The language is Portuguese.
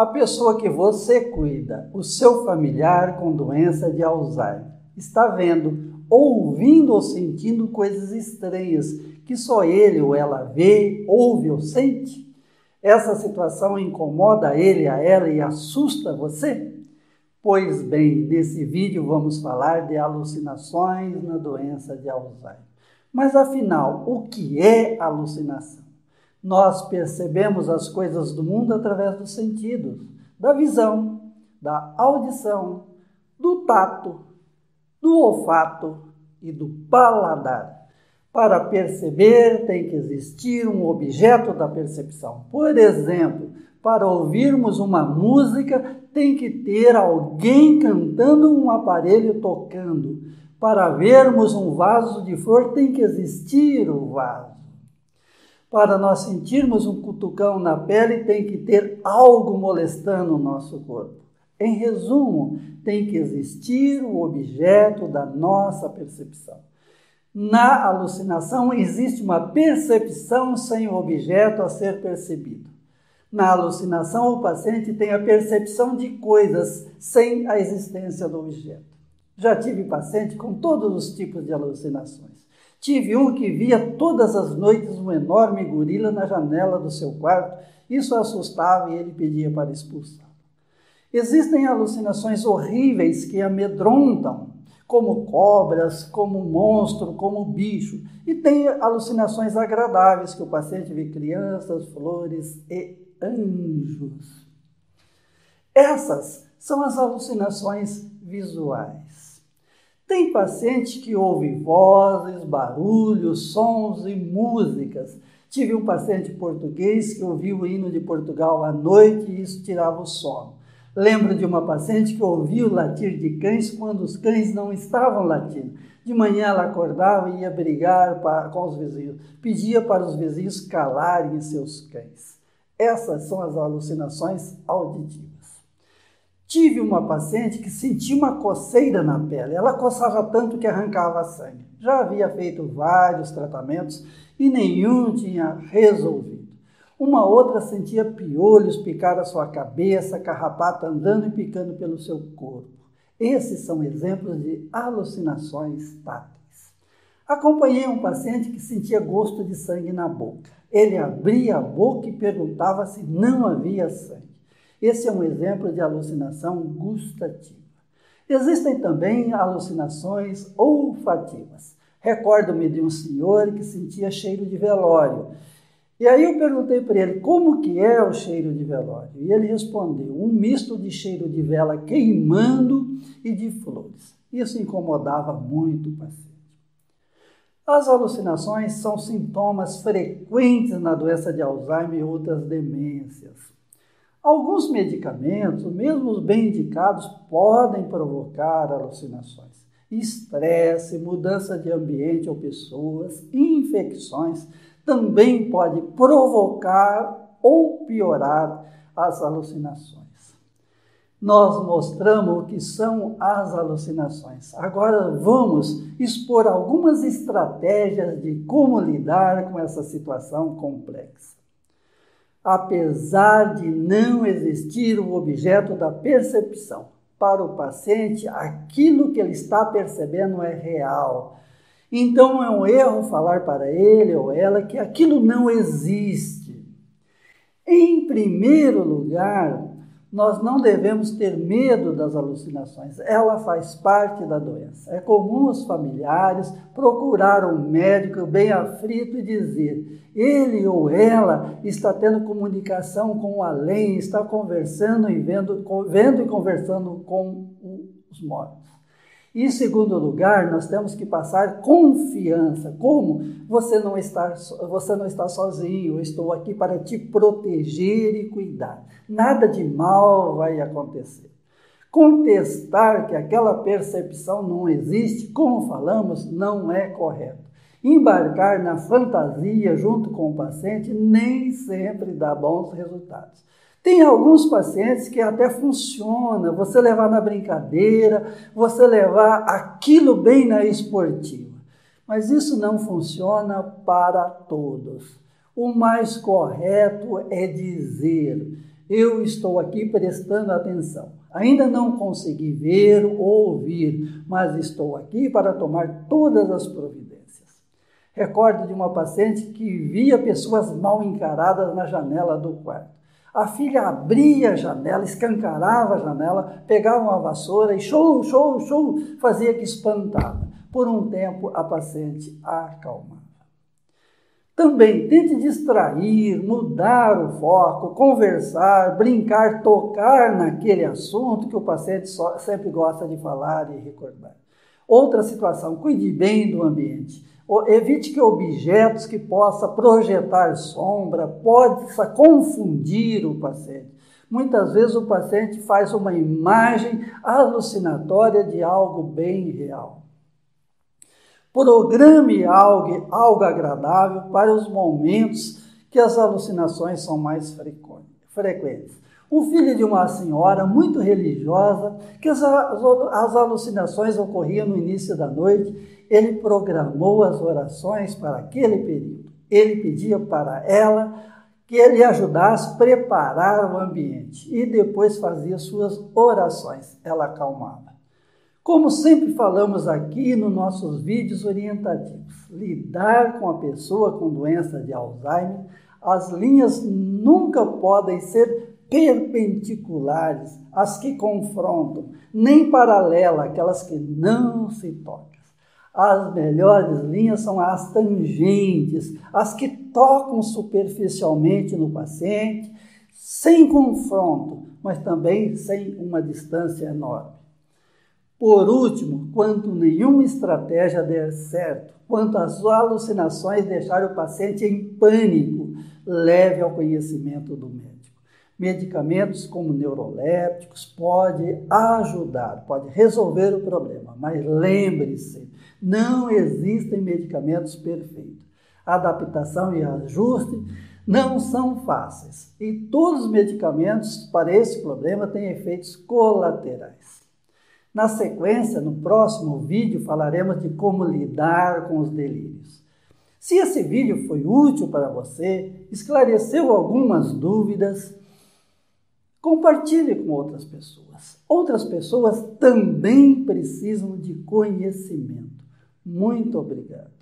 A pessoa que você cuida, o seu familiar com doença de Alzheimer, está vendo, ouvindo ou sentindo coisas estranhas que só ele ou ela vê, ouve ou sente? Essa situação incomoda ele, a ela e assusta você? Pois bem, nesse vídeo vamos falar de alucinações na doença de Alzheimer. Mas afinal, o que é alucinação? Nós percebemos as coisas do mundo através dos sentidos, da visão, da audição, do tato, do olfato e do paladar. Para perceber, tem que existir um objeto da percepção. Por exemplo, para ouvirmos uma música, tem que ter alguém cantando um aparelho tocando. Para vermos um vaso de flor, tem que existir o vaso. Para nós sentirmos um cutucão na pele, tem que ter algo molestando o nosso corpo. Em resumo, tem que existir o objeto da nossa percepção. Na alucinação existe uma percepção sem o objeto a ser percebido. Na alucinação, o paciente tem a percepção de coisas sem a existência do objeto. Já tive paciente com todos os tipos de alucinações. Tive um que via todas as noites um enorme gorila na janela do seu quarto. Isso assustava e ele pedia para expulsar. Existem alucinações horríveis que amedrontam, como cobras, como monstro, como bicho. E tem alucinações agradáveis, que o paciente vê crianças, flores e anjos. Essas são as alucinações visuais. Tem paciente que ouve vozes, barulhos, sons e músicas. Tive um paciente português que ouviu o hino de Portugal à noite e isso tirava o sono. Lembro de uma paciente que ouvia o latir de cães quando os cães não estavam latindo. De manhã ela acordava e ia brigar com os vizinhos, pedia para os vizinhos calarem seus cães. Essas são as alucinações auditivas. Tive uma paciente que sentia uma coceira na pele. Ela coçava tanto que arrancava sangue. Já havia feito vários tratamentos e nenhum tinha resolvido. Uma outra sentia piolhos picar a sua cabeça, carrapato andando e picando pelo seu corpo. Esses são exemplos de alucinações táteis. Acompanhei um paciente que sentia gosto de sangue na boca. Ele abria a boca e perguntava se não havia sangue. Esse é um exemplo de alucinação gustativa. Existem também alucinações olfativas. Recordo-me de um senhor que sentia cheiro de velório e aí eu perguntei para ele como que é o cheiro de velório. E ele respondeu: um misto de cheiro de vela queimando e de flores. Isso incomodava muito o paciente. As alucinações são sintomas frequentes na doença de Alzheimer e outras demências. Alguns medicamentos, mesmo os bem indicados, podem provocar alucinações. Estresse, mudança de ambiente ou pessoas, infecções também pode provocar ou piorar as alucinações. Nós mostramos o que são as alucinações. Agora vamos expor algumas estratégias de como lidar com essa situação complexa. Apesar de não existir o objeto da percepção, para o paciente, aquilo que ele está percebendo é real, então é um erro falar para ele ou ela que aquilo não existe. Em primeiro lugar, nós não devemos ter medo das alucinações, ela faz parte da doença. É comum os familiares procurar um médico bem aflito e dizer: ele ou ela está tendo comunicação com o além, está conversando e vendo, vendo e conversando com os mortos. E em segundo lugar, nós temos que passar confiança. Como você não está, você não está sozinho, eu estou aqui para te proteger e cuidar. Nada de mal vai acontecer. Contestar que aquela percepção não existe, como falamos, não é correto. Embarcar na fantasia junto com o paciente nem sempre dá bons resultados. Tem alguns pacientes que até funciona, você levar na brincadeira, você levar aquilo bem na esportiva. Mas isso não funciona para todos. O mais correto é dizer: Eu estou aqui prestando atenção. Ainda não consegui ver ou ouvir, mas estou aqui para tomar todas as providências. Recordo de uma paciente que via pessoas mal encaradas na janela do quarto. A filha abria a janela, escancarava a janela, pegava uma vassoura e show, show, show, fazia que espantava. Por um tempo, a paciente a acalmava. Também tente distrair, mudar o foco, conversar, brincar, tocar naquele assunto que o paciente sempre gosta de falar e recordar. Outra situação, cuide bem do ambiente. Evite que objetos que possa projetar sombra possa confundir o paciente. Muitas vezes o paciente faz uma imagem alucinatória de algo bem real. Programe algo, algo agradável para os momentos que as alucinações são mais frequentes. Um filho de uma senhora muito religiosa, que as, as alucinações ocorriam no início da noite, ele programou as orações para aquele período. Ele pedia para ela que ele ajudasse a preparar o ambiente e depois fazia suas orações. Ela acalmava. Como sempre falamos aqui nos nossos vídeos orientativos, lidar com a pessoa com doença de Alzheimer, as linhas nunca podem ser perpendiculares, as que confrontam, nem paralelas, aquelas que não se tocam. As melhores linhas são as tangentes, as que tocam superficialmente no paciente, sem confronto, mas também sem uma distância enorme. Por último, quando nenhuma estratégia der certo, quando as alucinações deixarem o paciente em pânico, leve ao conhecimento do médico. Medicamentos como neurolépticos pode ajudar, pode resolver o problema, mas lembre-se, não existem medicamentos perfeitos. Adaptação e ajuste não são fáceis e todos os medicamentos para esse problema têm efeitos colaterais. Na sequência, no próximo vídeo, falaremos de como lidar com os delírios. Se esse vídeo foi útil para você, esclareceu algumas dúvidas, compartilhe com outras pessoas. Outras pessoas também precisam de conhecimento. Muito obrigado.